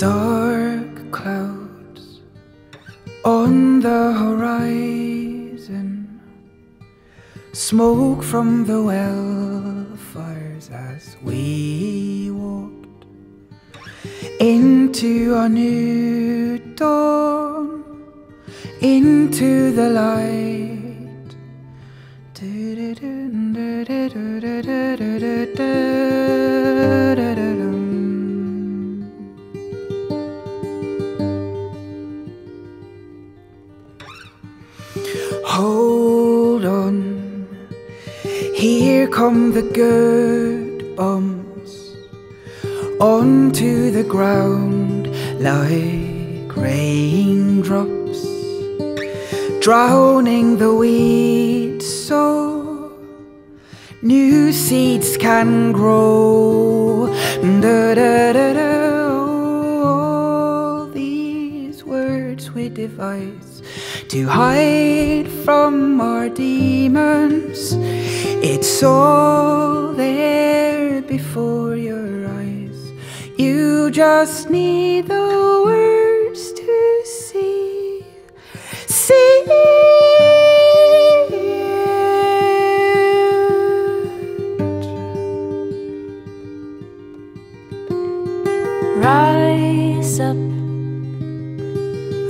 dark clouds on the horizon, smoke from the well fires as we walked into a new dawn, into the light. Here come the good bombs onto the ground like raindrops, drowning the weeds so new seeds can grow. Da, da, da, da, all these words we devise to hide from our demons. It's all there before your eyes. You just need the words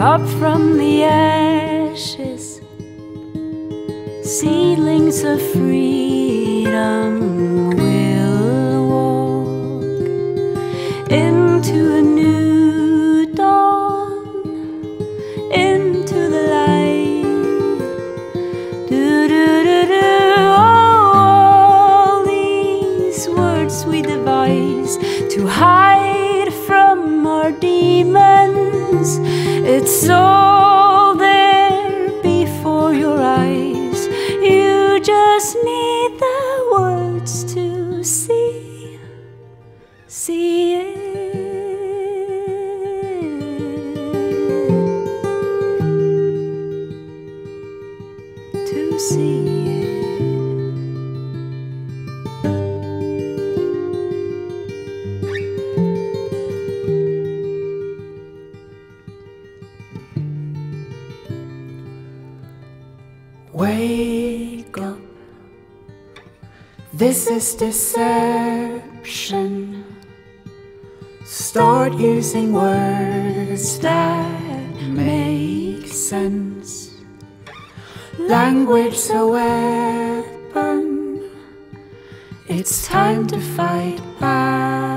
up from the ashes, seedlings of freedom just need the words to see. See it. To see. Wake up. This is deception. Start using words that make sense. Language's a weapon. It's time to fight back.